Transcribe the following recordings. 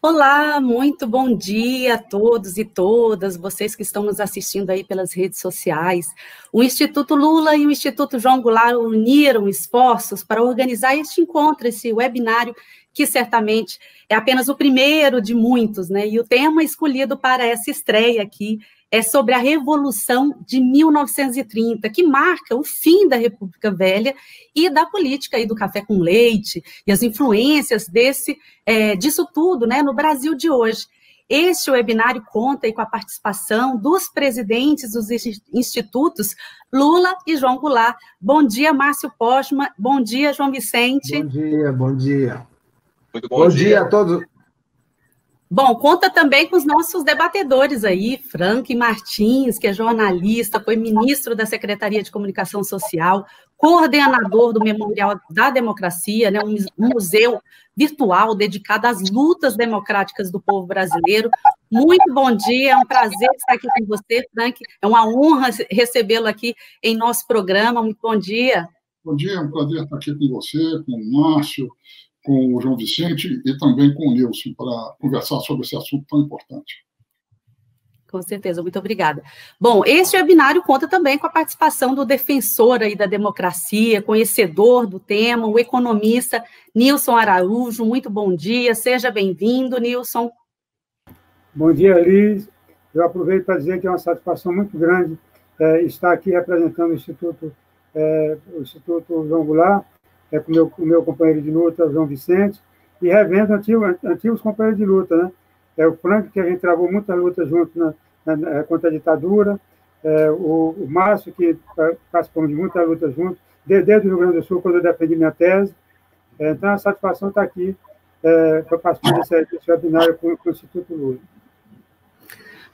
Olá, muito bom dia a todos e todas, vocês que estão nos assistindo aí pelas redes sociais. O Instituto Lula e o Instituto João Goulart uniram esforços para organizar este encontro, esse webinário, que certamente é apenas o primeiro de muitos, né? E o tema escolhido para essa estreia aqui é sobre a Revolução de 1930, que marca o fim da República Velha e da política aí do café com leite e as influências desse é, disso tudo, né, no Brasil de hoje. Este webinário conta aí com a participação dos presidentes dos institutos Lula e João Goulart. Bom dia, Márcio Postma. Bom dia, João Vicente. Bom dia, bom dia. Muito bom, bom dia. dia a todos. Bom, conta também com os nossos debatedores aí, Frank Martins, que é jornalista, foi ministro da Secretaria de Comunicação Social, coordenador do Memorial da Democracia, né, um museu virtual dedicado às lutas democráticas do povo brasileiro. Muito bom dia, é um prazer estar aqui com você, Frank. É uma honra recebê-lo aqui em nosso programa. Muito bom dia. Bom dia, é um prazer estar aqui com você, com o Márcio, com o João Vicente e também com o Nilson para conversar sobre esse assunto tão importante. Com certeza, muito obrigada. Bom, este webinário conta também com a participação do defensor aí da democracia, conhecedor do tema, o economista Nilson Araújo. Muito bom dia, seja bem-vindo, Nilson. Bom dia, Liz. Eu aproveito para dizer que é uma satisfação muito grande é, estar aqui representando o Instituto, é, o Instituto João Goulart é, com o meu companheiro de luta, João Vicente, e revendo antigos, antigos companheiros de luta, né? É o Frank, que a gente travou muita luta junto na, na, é, contra a ditadura, é, o, o Márcio, que participamos de muita luta junto, desde o Rio Grande do Sul, quando eu defendi minha tese. É, então, a satisfação está aqui é, para participar desse, desse webinário com, com o Instituto Lula.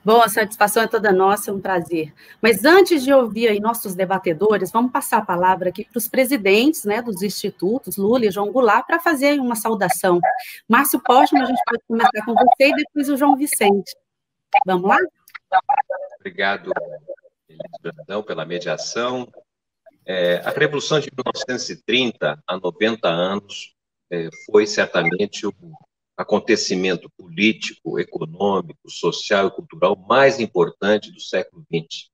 Bom, a satisfação é toda nossa, é um prazer. Mas antes de ouvir aí nossos debatedores, vamos passar a palavra aqui para os presidentes né, dos institutos, Lula e João Goulart, para fazer uma saudação. Márcio Postman, a gente pode começar com você e depois o João Vicente. Vamos lá? Obrigado, Elis Brandão, pela mediação. É, a Revolução de 1930, há 90 anos, é, foi certamente o acontecimento político, econômico, social e cultural mais importante do século XX.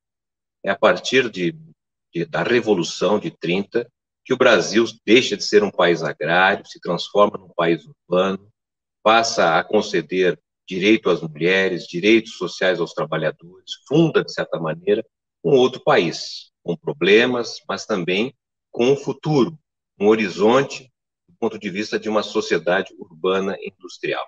É a partir de, de, da Revolução de 30 que o Brasil deixa de ser um país agrário, se transforma num país urbano, passa a conceder direito às mulheres, direitos sociais aos trabalhadores, funda, de certa maneira, um outro país, com problemas, mas também com um futuro, um horizonte ponto de vista de uma sociedade urbana industrial.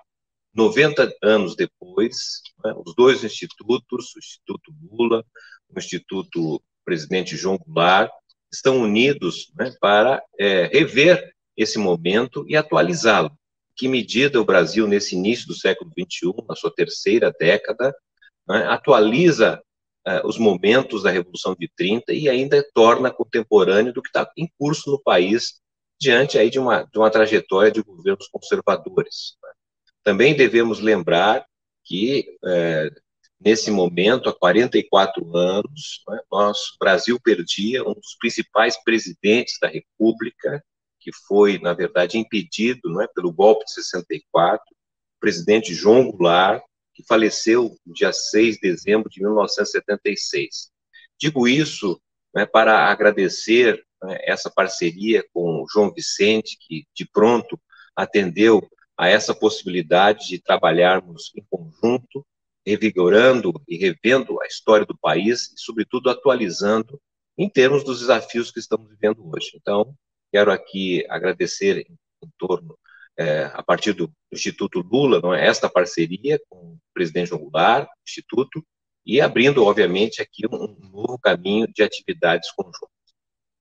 90 anos depois, né, os dois institutos, o Instituto Lula, o Instituto Presidente João Goulart, estão unidos né, para é, rever esse momento e atualizá-lo. Que medida o Brasil, nesse início do século XXI, na sua terceira década, né, atualiza uh, os momentos da Revolução de 30 e ainda torna contemporâneo do que está em curso no país diante aí de uma, de uma trajetória de governos conservadores. Né? Também devemos lembrar que, é, nesse momento, há 44 anos, né, nosso Brasil perdia um dos principais presidentes da República, que foi, na verdade, impedido né, pelo golpe de 64, o presidente João Goulart, que faleceu no dia 6 de dezembro de 1976. Digo isso né, para agradecer né, essa parceria com o João Vicente, que de pronto atendeu a essa possibilidade de trabalharmos em conjunto, revigorando e revendo a história do país e, sobretudo, atualizando em termos dos desafios que estamos vivendo hoje. Então, quero aqui agradecer em, torno, é, a partir do Instituto Lula, não é, esta parceria com o presidente João Goulart, Instituto, e abrindo, obviamente, aqui um novo caminho de atividades conjuntas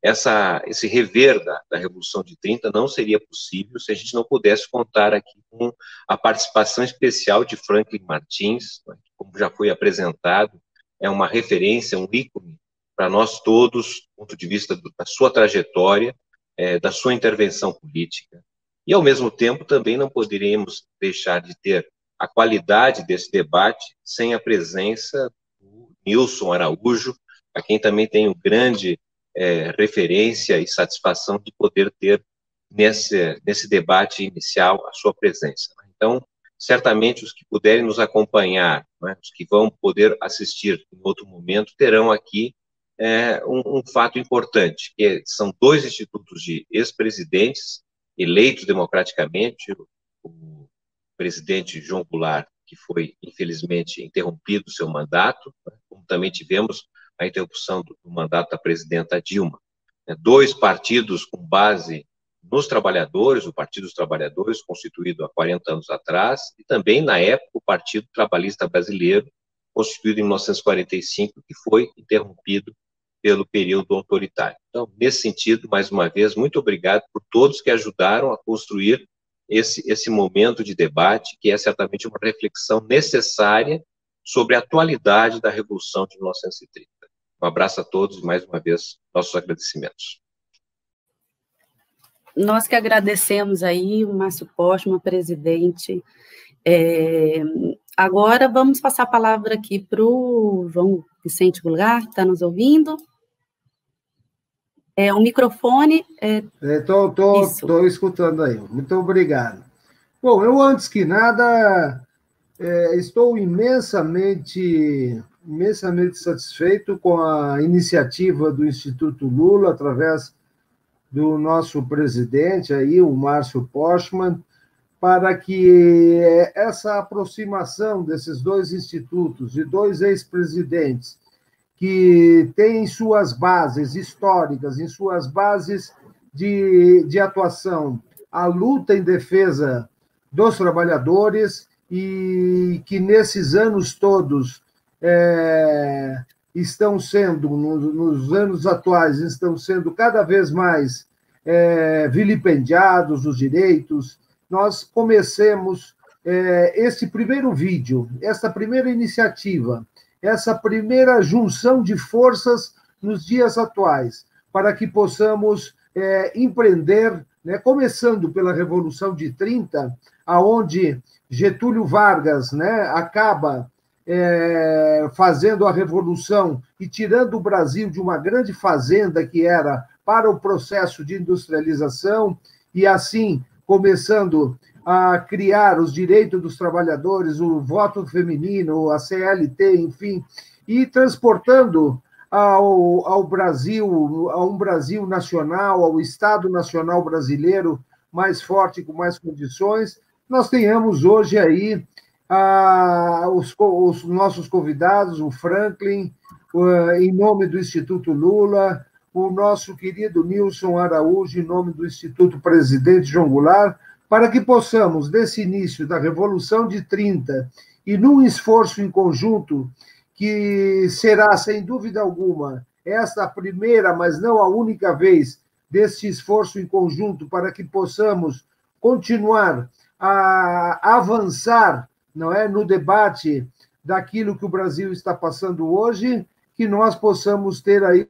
essa, esse rever da, da, Revolução de 30 não seria possível se a gente não pudesse contar aqui com a participação especial de Franklin Martins, né, como já foi apresentado, é uma referência, um ícone para nós todos, do ponto de vista do, da sua trajetória, é, da sua intervenção política. E, ao mesmo tempo, também não poderíamos deixar de ter a qualidade desse debate sem a presença do Nilson Araújo, a quem também tenho grande é, referência e satisfação de poder ter nesse, nesse debate inicial a sua presença. Então, certamente os que puderem nos acompanhar, né, os que vão poder assistir em outro momento, terão aqui é, um, um, fato importante, que são dois institutos de ex-presidentes eleitos democraticamente, o, o presidente João Goulart, que foi, infelizmente, interrompido seu mandato, né, como também tivemos a interrupção do, do mandato da presidenta Dilma. Né, dois partidos com base nos trabalhadores, o Partido dos Trabalhadores, constituído há 40 anos atrás, e também, na época, o Partido Trabalhista Brasileiro, constituído em 1945, que foi interrompido pelo período autoritário. Então, nesse sentido, mais uma vez, muito obrigado por todos que ajudaram a construir esse, esse momento de debate, que é certamente uma reflexão necessária sobre a atualidade da Revolução de 1930. Um abraço a todos mais uma vez, nossos agradecimentos. Nós que agradecemos aí o Márcio Postman, presidente. É, agora vamos passar a palavra aqui para o João Vicente Goulart, que está nos ouvindo. É, o microfone. Estou é... escutando aí. Muito obrigado. Bom, eu antes que nada é, estou imensamente, imensamente satisfeito com a iniciativa do Instituto Lula através do nosso presidente aí, o Márcio Postman, para que essa aproximação desses dois institutos, de dois ex-presidentes, que têm suas bases históricas, em suas bases de, de atuação, a luta em defesa dos trabalhadores e que nesses anos todos é, estão sendo, nos anos atuais, estão sendo cada vez mais é, vilipendiados os direitos. Nós comecemos é, esse primeiro vídeo, essa primeira iniciativa, essa primeira junção de forças nos dias atuais, para que possamos é, empreender, né, começando pela Revolução de 30, aonde Getúlio Vargas né, acaba é, fazendo a revolução e tirando o Brasil de uma grande fazenda que era para o processo de industrialização e assim começando a criar os direitos dos trabalhadores, o voto feminino, a CLT, enfim, e transportando ao, ao Brasil, a um Brasil nacional, ao Estado Nacional brasileiro mais forte, com mais condições, nós tenhamos hoje aí os, os, nossos convidados, o Franklin, uh, em nome do Instituto Lula, o nosso querido Nilson Araújo, em nome do Instituto Presidente João Goulart, para que possamos, desse início da Revolução de 30, e num esforço em conjunto, que será, sem dúvida alguma, esta primeira, mas não a única vez, desse esforço em conjunto, para que possamos continuar a avançar não é, no debate daquilo que o Brasil está passando hoje, que nós possamos ter aí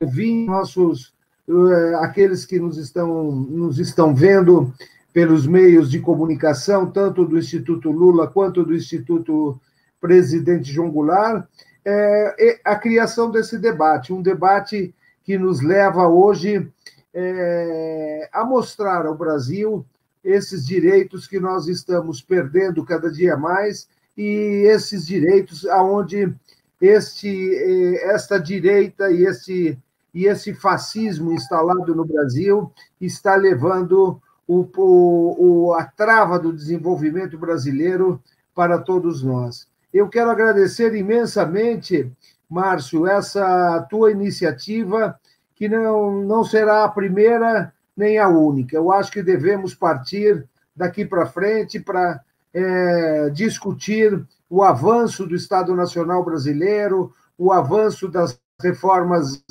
ouvir nossos eh, aqueles que nos estão nos estão vendo pelos meios de comunicação, tanto do Instituto Lula quanto do Instituto Presidente João Goulart, é, a criação desse debate, um debate que nos leva hoje é, a mostrar ao Brasil esses direitos que nós estamos perdendo cada dia mais e esses direitos aonde este eh, esta direita e esse e esse fascismo instalado no Brasil está levando o, o, a trava do desenvolvimento brasileiro para todos nós. Eu quero agradecer imensamente, Márcio, essa tua iniciativa, que não, não será a primeira nem a única. Eu acho que devemos partir daqui para frente para é, discutir o avanço do Estado Nacional Brasileiro, o avanço das reformas,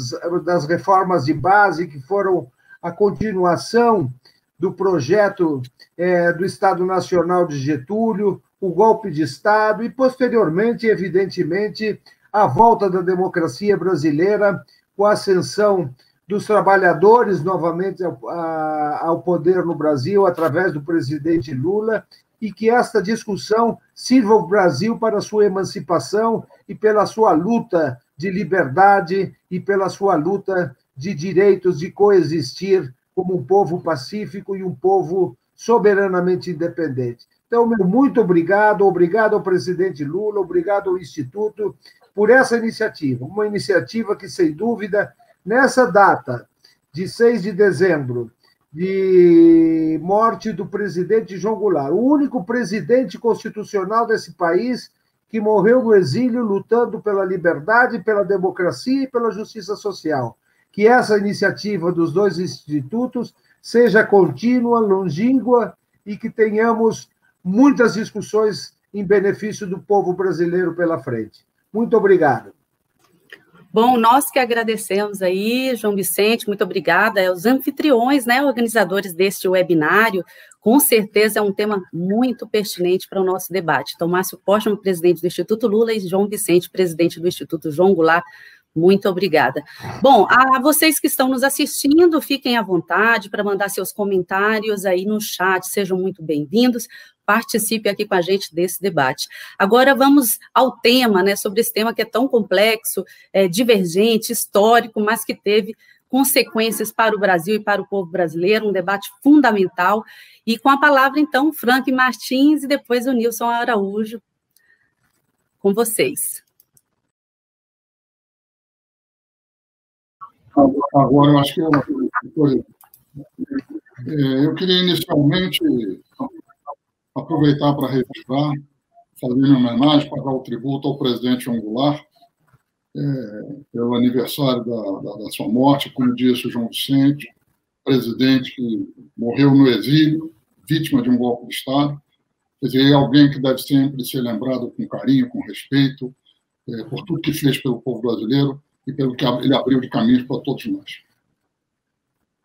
das reformas de base, que foram a continuação do projeto é, do Estado Nacional de Getúlio, o golpe de Estado e, posteriormente, evidentemente, a volta da democracia brasileira com a ascensão dos trabalhadores novamente ao, ao poder no Brasil através do presidente Lula e que esta discussão sirva ao Brasil para a sua emancipação e pela sua luta de liberdade e pela sua luta de direitos de coexistir como um povo pacífico e um povo soberanamente independente. Então, meu muito obrigado, obrigado ao presidente Lula, obrigado ao Instituto por essa iniciativa, uma iniciativa que, sem dúvida, nessa data de 6 de dezembro, de morte do presidente João Goulart, o único presidente constitucional desse país que morreu no exílio lutando pela liberdade, pela democracia e pela justiça social. Que essa iniciativa dos dois institutos seja contínua, longínqua e que tenhamos muitas discussões em benefício do povo brasileiro pela frente. Muito obrigado. Bom, nós que agradecemos aí, João Vicente, muito obrigada. É os anfitriões, né, organizadores deste webinário, com certeza é um tema muito pertinente para o nosso debate. Então, Márcio Postman, presidente do Instituto Lula, e João Vicente, presidente do Instituto João Goulart, muito obrigada. Bom, a vocês que estão nos assistindo, fiquem à vontade para mandar seus comentários aí no chat, sejam muito bem-vindos participe aqui com a gente desse debate. Agora vamos ao tema, né, sobre esse tema que é tão complexo, é, divergente, histórico, mas que teve consequências para o Brasil e para o povo brasileiro, um debate fundamental. E com a palavra, então, Frank Martins e depois o Nilson Araújo, com vocês. Agora, eu acho que eu, é, eu queria inicialmente aproveitar para registrar, fazer uma homenagem, pagar o tributo ao presidente Angular, é, pelo aniversário da, da, da, sua morte, como disse o João Vicente, presidente que morreu no exílio, vítima de um golpe de Estado. Quer dizer, é alguém que deve sempre ser lembrado com carinho, com respeito, é, por tudo que fez pelo povo brasileiro e pelo que ele abriu de caminhos para todos nós.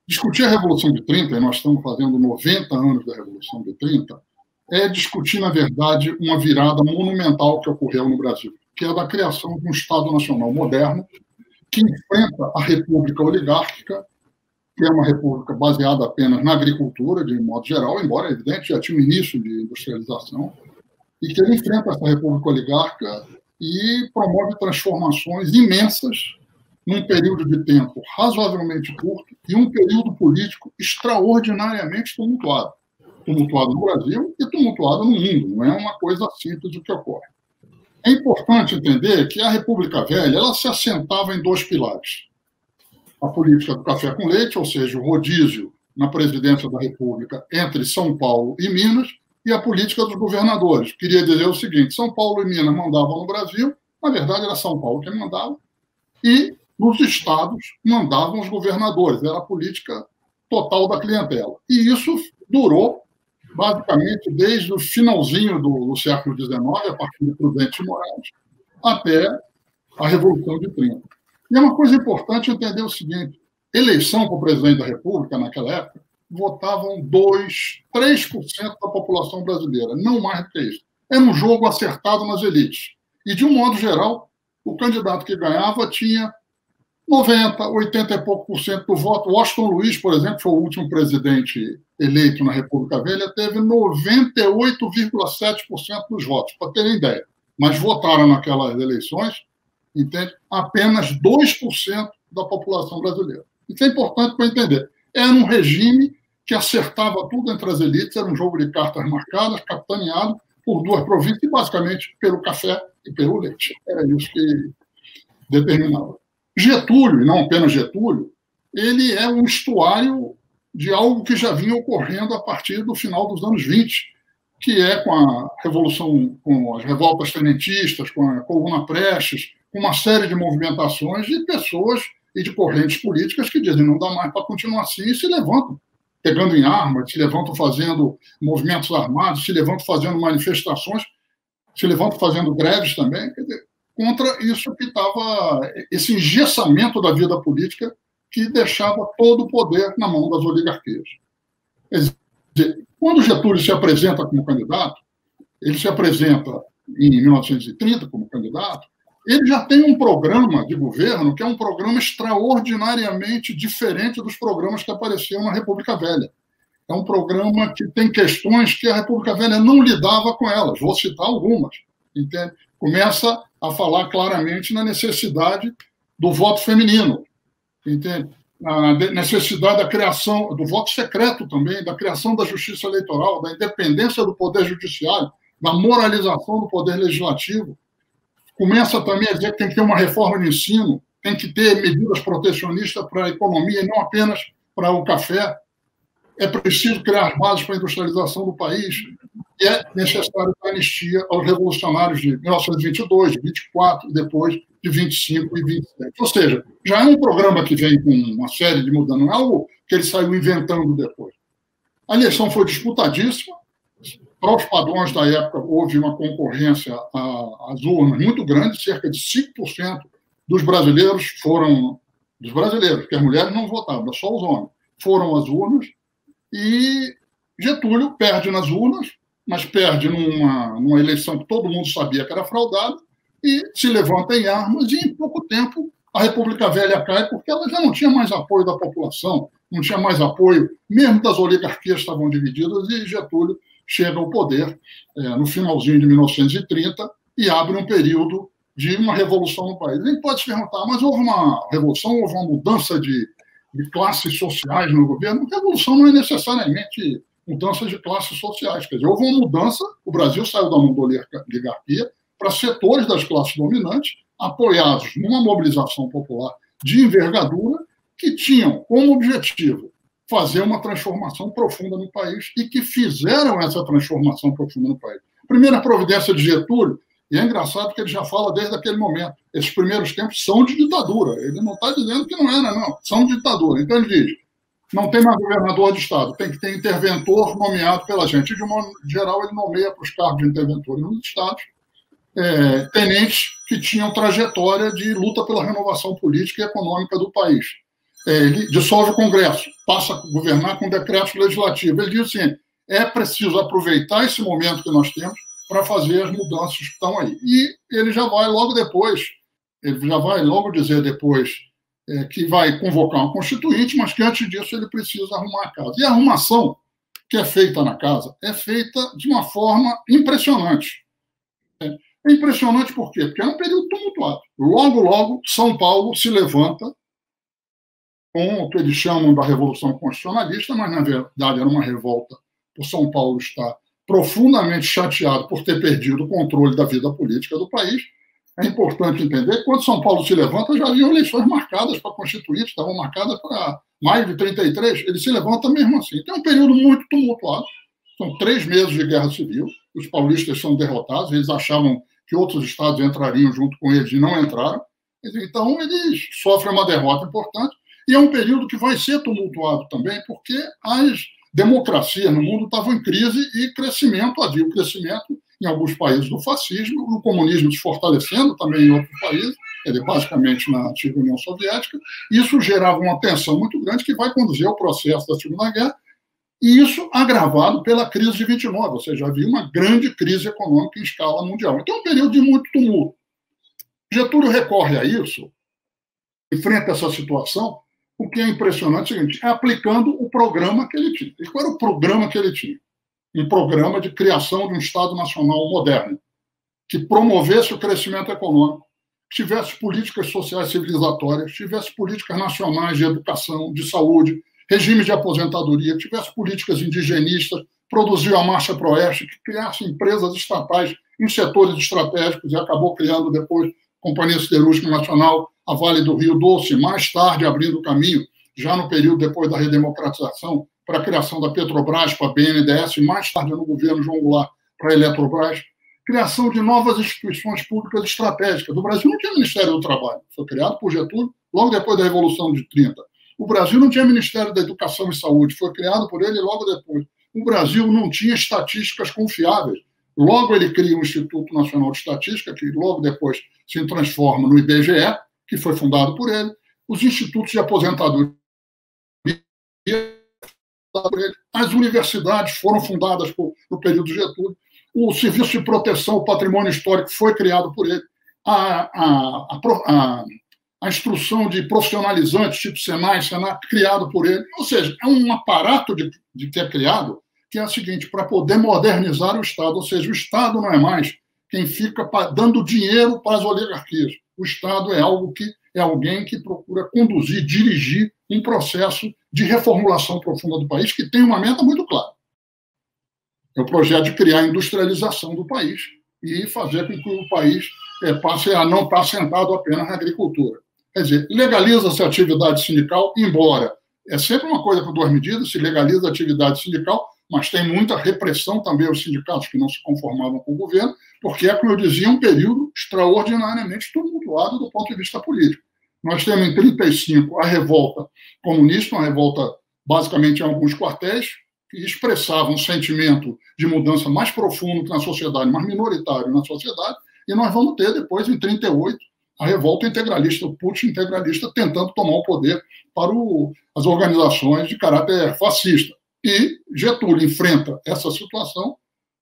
Discutir a Revolução de 30, e nós estamos fazendo 90 anos da Revolução de 30, é discutir, na verdade, uma virada monumental que ocorreu no Brasil, que é a da criação de um Estado Nacional moderno que enfrenta a República Oligárquica, que é uma república baseada apenas na agricultura, de modo geral, embora, é evidente, já tinha um início de industrialização, e que ele enfrenta essa república oligárquica e promove transformações imensas num período de tempo razoavelmente curto e um período político extraordinariamente tumultuado tumultuado no Brasil e tumultuado no mundo. Não é uma coisa simples o que ocorre. É importante entender que a República Velha ela se assentava em dois pilares. A política do café com leite, ou seja, o rodízio na presidência da República entre São Paulo e Minas, e a política dos governadores. Queria dizer o seguinte: São Paulo e Minas mandavam no Brasil, na verdade era São Paulo quem mandava, e nos estados mandavam os governadores, era a política total da clientela. E isso durou basicamente desde o finalzinho do, do século XIX, a partir de Prudente Moraes, até a Revolução de 30. E é uma coisa importante entender o seguinte: eleição para o presidente da República, naquela época, votavam 2, 3% da população brasileira, não mais do que isso. Era um jogo acertado nas elites. E, de um modo geral, o candidato que ganhava tinha 90, 80 e pouco por cento do voto. Washington Luiz, por exemplo, foi o último presidente eleito na República Velha, teve 98,7% dos votos, para terem ideia. Mas votaram naquelas eleições, entende? Apenas 2% da população brasileira. Isso é importante para entender. Era um regime que acertava tudo entre as elites, era um jogo de cartas marcadas, capitaneado por duas províncias, e basicamente pelo café e pelo leite. Era isso que determinava. Getúlio, e não apenas Getúlio, ele é um estuário de algo que já vinha ocorrendo a partir do final dos anos 20, que é com a revolução, com as revoltas tenentistas, com a coluna Prestes, com uma série de movimentações de pessoas e de correntes políticas que dizem não dá mais para continuar assim e se levantam pegando em armas, se levantam fazendo movimentos armados, se levantam fazendo manifestações, se levantam fazendo greves também. Dizer, contra isso que estava, esse engessamento da vida política que deixava todo o poder na mão das oligarquias. Dizer, quando Getúlio se apresenta como candidato, ele se apresenta em 1930 como candidato, ele já tem um programa de governo que é um programa extraordinariamente diferente dos programas que apareciam na República Velha. É um programa que tem questões que a República Velha não lidava com elas. Vou citar algumas. Entende? Começa a falar claramente na necessidade do voto feminino, entende? a necessidade da criação do voto secreto também, da criação da justiça eleitoral, da independência do poder judiciário, da moralização do poder legislativo. Começa também a dizer que tem que ter uma reforma de ensino, tem que ter medidas protecionistas para a economia e não apenas para o café. É preciso criar as bases para a industrialização do país é necessário a anistia aos revolucionários de 1922, de 24 e depois de 25 e 27. Ou seja, já é um programa que vem com uma série de mudanças, não é algo que ele saiu inventando depois. A eleição foi disputadíssima, para os padrões da época, houve uma concorrência às urnas muito grande, cerca de 5% dos brasileiros foram, dos brasileiros, porque as mulheres não votavam, só os homens, foram às urnas, e Getúlio perde nas urnas, mas perde numa, numa eleição que todo mundo sabia que era fraudada, e se levanta em armas, e em pouco tempo a República Velha cai, porque ela já não tinha mais apoio da população, não tinha mais apoio, mesmo das oligarquias estavam divididas, e Getúlio chega ao poder é, no finalzinho de 1930 e abre um período de uma revolução no país. Gente pode se perguntar, mas houve uma revolução, houve uma mudança de, de classes sociais no governo? Revolução não é necessariamente mudança de classes sociais. Quer dizer, houve uma mudança, o Brasil saiu da oligarquia para setores das classes dominantes, apoiados numa mobilização popular de envergadura, que tinham como objetivo fazer uma transformação profunda no país e que fizeram essa transformação profunda no país. Primeira providência de Getúlio, e é engraçado que ele já fala desde aquele momento, esses primeiros tempos são de ditadura. Ele não está dizendo que não era, não, são de ditadura. Então ele diz, não tem mais governador de Estado, tem que ter interventor nomeado pela gente. De modo geral, ele nomeia para os cargos de interventor nos Estados é, tenentes que tinham trajetória de luta pela renovação política e econômica do país é, ele dissolve o Congresso, passa a governar com decreto legislativo. Ele diz assim: é preciso aproveitar esse momento que nós temos para fazer as mudanças que estão aí. E ele já vai logo depois, ele já vai logo dizer depois é, que vai convocar um constituinte, mas que antes disso ele precisa arrumar a casa. E a arrumação que é feita na casa é feita de uma forma impressionante. É, é impressionante por quê? Porque é um período tumultuado. Logo, logo, São Paulo se levanta com o que eles chamam da Revolução Constitucionalista, mas na verdade era uma revolta por São Paulo estar profundamente chateado por ter perdido o controle da vida política do país. É importante entender que quando São Paulo se levanta, já haviam eleições marcadas para constituir, estavam marcadas para maio de 33. Ele se levanta mesmo assim. Então é um período muito tumultuado. São três meses de guerra civil. Os paulistas são derrotados. Eles achavam que outros estados entrariam junto com eles e não entraram. Então, eles sofrem uma derrota importante. E é um período que vai ser tumultuado também, porque as democracias no mundo estavam em crise e crescimento, havia o crescimento em alguns países do fascismo, o comunismo se fortalecendo também em outros países, basicamente na antiga União Soviética. Isso gerava uma tensão muito grande que vai conduzir ao processo da Segunda Guerra, e isso agravado pela crise de 29, ou seja, havia uma grande crise econômica em escala mundial. Então, é um período de muito tumulto. Getúlio recorre a isso, enfrenta essa situação, o que é impressionante é o seguinte: é aplicando o programa que ele tinha. E qual era o programa que ele tinha? Um programa de criação de um Estado Nacional moderno, que promovesse o crescimento econômico, tivesse políticas sociais civilizatórias, tivesse políticas nacionais de educação, de saúde, regimes de aposentadoria, tivesse políticas indigenistas, produziu a Marcha para o Oeste, que criasse empresas estatais em setores estratégicos e acabou criando depois Companhia Siderúrgica Nacional, a Vale do Rio Doce, mais tarde abrindo caminho, já no período depois da redemocratização, para a criação da Petrobras, para a BNDES, mais tarde no governo João Goulart, para a Eletrobras, criação de novas instituições públicas estratégicas. O Brasil não tinha Ministério do Trabalho, foi criado por Getúlio logo depois da Revolução de 30. O Brasil não tinha Ministério da Educação e Saúde, foi criado por ele logo depois. O Brasil não tinha estatísticas confiáveis. Logo ele cria o Instituto Nacional de Estatística, que logo depois se transforma no IBGE, que foi fundado por ele, os institutos de aposentadoria, as universidades foram fundadas por, no período Getúlio, o Serviço de Proteção ao Patrimônio Histórico foi criado por ele, a, a, a, a instrução de profissionalizantes, tipo Senai, Senai, criado por ele. Ou seja, é um aparato de, de que é criado que é o seguinte, para poder modernizar o Estado, ou seja, o Estado não é mais quem fica dando dinheiro para as oligarquias. O Estado é algo que é alguém que procura conduzir, dirigir um processo de reformulação profunda do país que tem uma meta muito clara. É o projeto de criar a industrialização do país e fazer com que o país é, passe a não estar sentado apenas na agricultura. Quer dizer, legaliza-se a atividade sindical, embora é sempre uma coisa com duas medidas, se legaliza a atividade sindical, mas tem muita repressão também aos sindicatos que não se conformavam com o governo, porque é, como eu dizia, um período extraordinariamente tumultuado do ponto de vista político. Nós temos em 35 a revolta comunista, uma revolta basicamente em alguns quartéis, que expressava um sentimento de mudança mais profundo na sociedade, mais minoritário na sociedade, e nós vamos ter depois, em 38, a revolta integralista, o Putin integralista, tentando tomar o poder para o, as organizações de caráter fascista. E Getúlio enfrenta essa situação,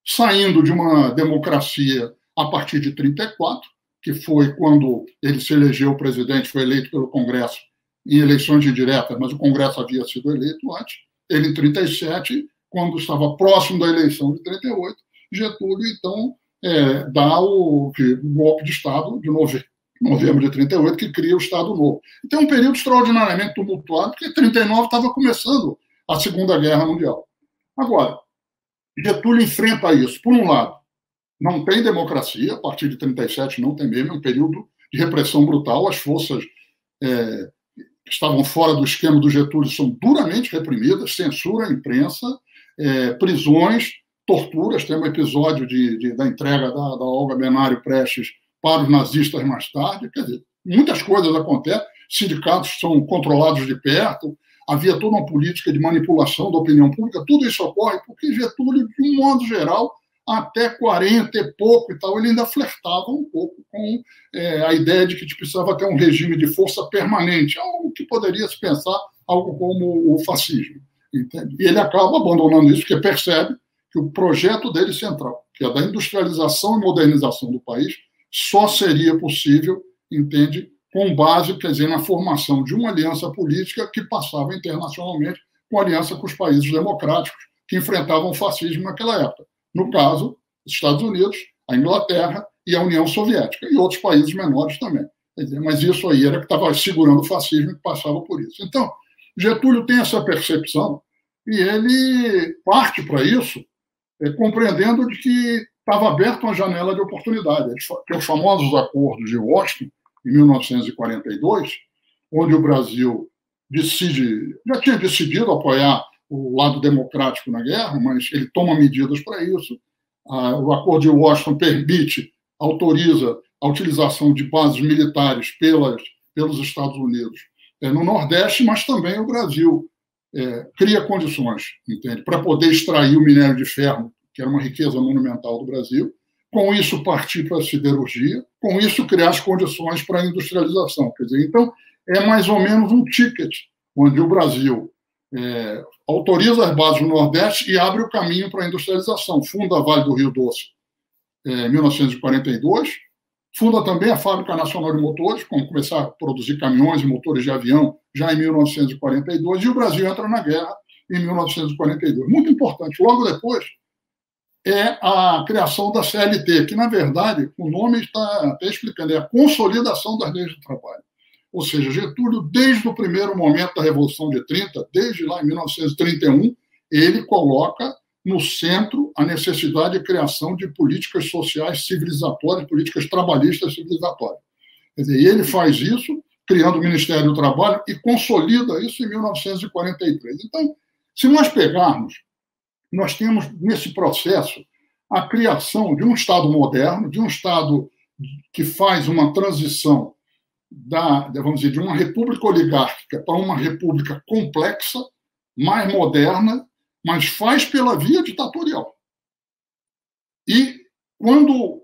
saindo de uma democracia a partir de 34, que foi quando ele se elegeu presidente, foi eleito pelo Congresso em eleições indiretas, mas o Congresso havia sido eleito antes. Ele, em 37, quando estava próximo da eleição de 38, Getúlio, então, é, dá o, o, golpe de Estado de novembro, novembro de 38, que cria o Estado Novo. Então, é um período extraordinariamente tumultuado, porque 39 estava começando a Segunda Guerra Mundial. Agora, Getúlio enfrenta isso. Por um lado, não tem democracia, a partir de 37 não tem mesmo, é um período de repressão brutal. As forças é, que estavam fora do esquema do Getúlio são duramente reprimidas, censura a imprensa, é, prisões, torturas. Tem um episódio de, de, da entrega da, da Olga Benário Prestes para os nazistas mais tarde. Quer dizer, muitas coisas acontecem, sindicatos são controlados de perto, havia toda uma política de manipulação da opinião pública, tudo isso ocorre porque Getúlio, de um modo geral, até 40 e pouco e tal, ele ainda flertava um pouco com é, a ideia de que precisava ter um regime de força permanente, algo que poderia se pensar algo como o fascismo. Entende? E ele acaba abandonando isso, porque percebe que o projeto dele central, que é da industrialização e modernização do país, só seria possível, entende, com base, quer dizer, na formação de uma aliança política que passava internacionalmente com aliança com os países democráticos que enfrentavam o fascismo naquela época. No caso, os Estados Unidos, a Inglaterra e a União Soviética, e outros países menores também. Mas isso aí era que estava segurando o fascismo e passava por isso. Então, Getúlio tem essa percepção e ele parte para isso é, compreendendo de que estava aberta uma janela de oportunidade, que é os famosos acordos de Washington, em 1942, onde o Brasil decide, já tinha decidido apoiar o lado democrático na guerra, mas ele toma medidas para isso. O Acordo de Washington permite, autoriza a utilização de bases militares pelas, pelos Estados Unidos é, no Nordeste, mas também o Brasil é, cria condições, para poder extrair o minério de ferro, que era uma riqueza monumental do Brasil, com isso partir para a siderurgia, com isso criar as condições para a industrialização. Quer dizer, então, é mais ou menos um ticket, onde o Brasil é, autoriza as bases no Nordeste e abre o caminho para a industrialização. Funda a Vale do Rio Doce em 1942, funda também a Fábrica Nacional de Motores, com começar a produzir caminhões e motores de avião já em 1942, e o Brasil entra na guerra em 1942. Muito importante. Logo depois, é a criação da CLT, que, na verdade, o nome está até explicando, é a consolidação das leis do trabalho. Ou seja, Getúlio, desde o primeiro momento da Revolução de 30, desde lá em 1931, ele coloca no centro a necessidade de criação de políticas sociais civilizatórias, políticas trabalhistas civilizatórias. Quer dizer, ele faz isso criando o Ministério do Trabalho e consolida isso em 1943. Então, se nós pegarmos nós temos nesse processo a criação de um Estado moderno, de um Estado que faz uma transição da, vamos dizer, de uma república oligárquica para uma república complexa, mais moderna, mas faz pela via ditatorial. E quando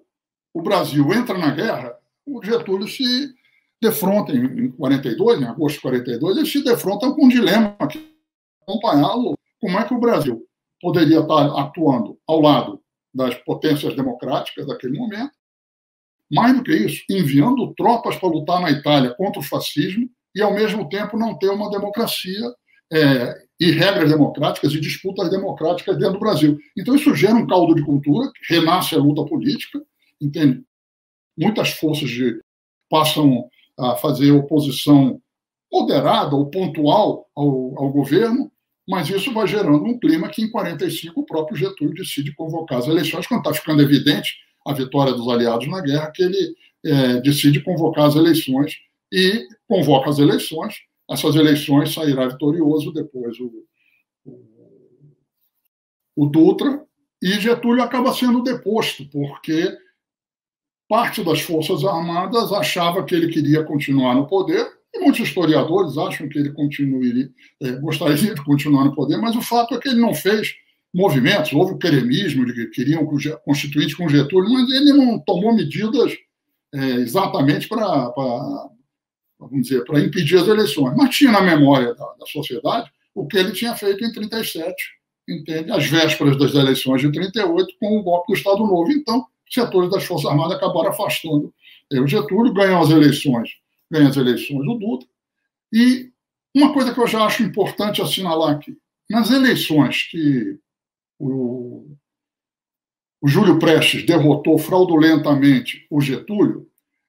o Brasil entra na guerra, o Getúlio se defronta em 42, em agosto de 42, ele se defronta com um dilema que acompanhá-lo, como é que o Brasil poderia estar atuando ao lado das potências democráticas daquele momento. Mais do que isso, enviando tropas para lutar na Itália contra o fascismo e, ao mesmo tempo, não ter uma democracia é, e regras democráticas e disputas democráticas dentro do Brasil. Então, isso gera um caldo de cultura, renasce a luta política, entende? Muitas forças de, passam a fazer oposição moderada ou pontual ao, ao governo, mas isso vai gerando um clima que, em 45, o próprio Getúlio decide convocar as eleições, quando está ficando evidente a vitória dos aliados na guerra, que ele é, decide convocar as eleições e convoca as eleições. Essas eleições sairá vitorioso depois o, o, o Dutra, e Getúlio acaba sendo deposto, porque parte das Forças Armadas achava que ele queria continuar no poder, e muitos historiadores acham que ele continuaria, é, gostaria de continuar no poder, mas o fato é que ele não fez movimentos, houve o queremismo de que queriam constituinte com Getúlio, mas ele não tomou medidas é, exatamente para, vamos dizer, para impedir as eleições. Mas tinha na memória da, da sociedade o que ele tinha feito em 37, entende? Às vésperas das eleições de 38, com o golpe do Estado Novo. Então, setores das Forças Armadas acabaram afastando o Getúlio, ganhou as eleições, ganha as eleições o Dutra. E uma coisa que eu já acho importante assinalar aqui, nas eleições que o, o Júlio Prestes derrotou fraudulentamente o Getúlio,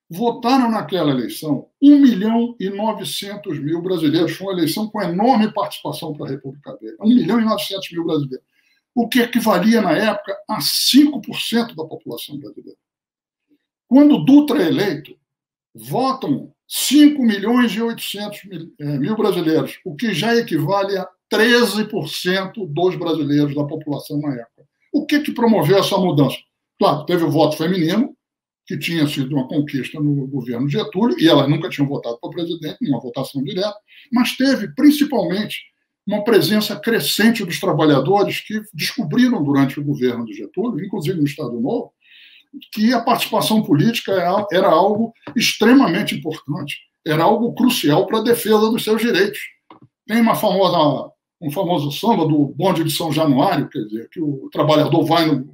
votaram naquela eleição 1 milhão e 900 mil brasileiros. Foi uma eleição com enorme participação para a República Velha. 1 milhão e 900 mil brasileiros. O que equivalia, na época, a 5% da população brasileira. Quando Dutra é eleito, votam 5 milhões e 800 mil, é, mil brasileiros, o que já equivale a 13% dos brasileiros da população na época. O que, que promoveu essa mudança? Claro, teve o voto feminino, que tinha sido uma conquista no governo Getúlio, e elas nunca tinham votado para presidente, uma votação direta, mas teve principalmente uma presença crescente dos trabalhadores que descobriram durante o governo do Getúlio, inclusive no Estado Novo, que a participação política era algo extremamente importante, era algo crucial para a defesa dos seus direitos. Tem uma famosa, um famoso samba do bonde de São Januário, quer dizer, que o trabalhador vai no,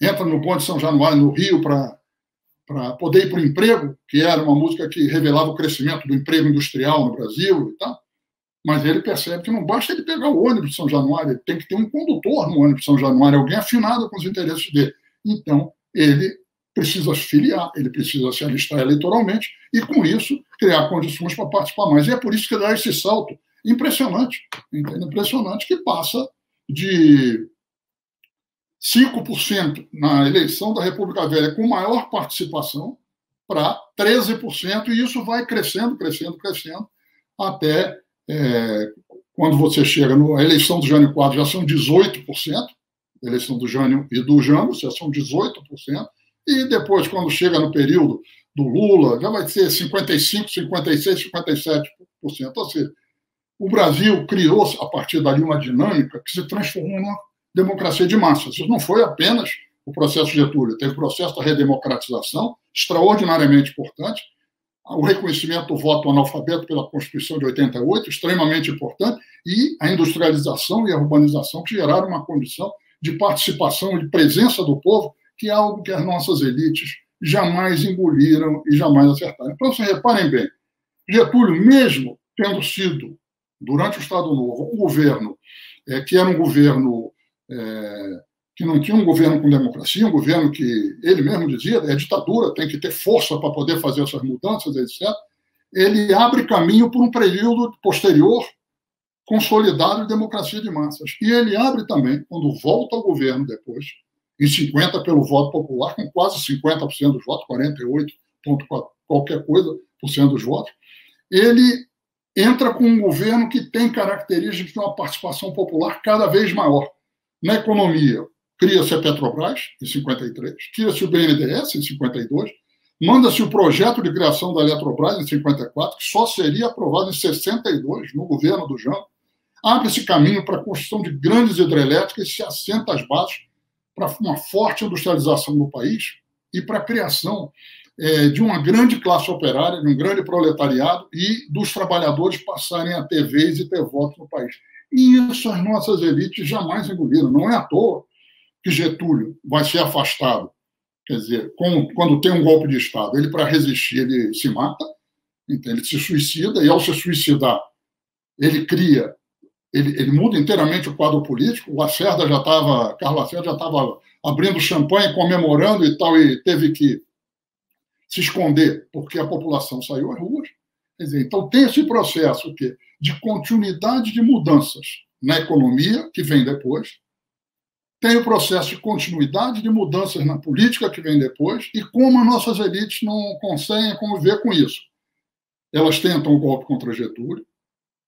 entra no bonde de São Januário, no Rio, para para poder ir para o emprego, que era uma música que revelava o crescimento do emprego industrial no Brasil e tal. Mas ele percebe que não basta ele pegar o ônibus de São Januário, ele tem que ter um condutor no ônibus de São Januário, alguém afinado com os interesses dele. Então, ele precisa se filiar, ele precisa se alistar eleitoralmente e, com isso, criar condições para participar mais. E é por isso que dá esse salto impressionante, impressionante, que passa de 5% na eleição da República Velha com maior participação para 13%, e isso vai crescendo, crescendo, crescendo, até é, quando você chega na eleição do Jânio Quadros, já são 18%, a eleição do Jânio e do Jango, já são 18%, e depois, quando chega no período do Lula, já vai ser 55%, 56%, 57%. Ou seja, o Brasil criou, a partir dali, uma dinâmica que se transformou numa democracia de massas. Isso não foi apenas o processo Getúlio, teve o processo da redemocratização, extraordinariamente importante, o reconhecimento do voto analfabeto pela Constituição de 88, extremamente importante, e a industrialização e a urbanização que geraram uma condição de participação e de presença do povo, que é algo que as nossas elites jamais engoliram e jamais acertaram. Então, vocês reparem bem, Getúlio, mesmo tendo sido, durante o Estado Novo, um governo é, que era um governo é, que não tinha um governo com democracia, um governo que ele mesmo dizia é ditadura, tem que ter força para poder fazer essas mudanças, etc. Ele abre caminho para um período posterior consolidado de democracia de massas. E ele abre também, quando volta ao governo depois, em 50 pelo voto popular, com quase 50% dos votos, 48 ponto qualquer coisa por cento dos votos, ele entra com um governo que tem características de uma participação popular cada vez maior na economia, cria-se a Petrobras, em 53, cria-se o BNDES, em 52, manda-se o projeto de criação da Eletrobras, em 54, que só seria aprovado em 62, no governo do Jango. Abre-se caminho para a construção de grandes hidrelétricas e se assenta as bases para uma forte industrialização no país e para a criação é, de uma grande classe operária, de um grande proletariado e dos trabalhadores passarem a ter vez e ter voto no país. E isso as nossas elites jamais engoliram. Não é à toa que Getúlio vai ser afastado. Quer dizer, quando tem um golpe de Estado, ele, para resistir, ele se mata, ele se suicida, e ao se suicidar, ele cria, ele, ele muda inteiramente o quadro político. O Lacerda já estava, Carlos Lacerda já estava abrindo champanhe, comemorando e tal, e teve que se esconder porque a população saiu às ruas. Dizer, então, tem esse processo que, de continuidade de mudanças na economia, que vem depois, tem o processo de continuidade de mudanças na política, que vem depois, e como as nossas elites não conseguem conviver com isso. Elas tentam o golpe contra Getúlio,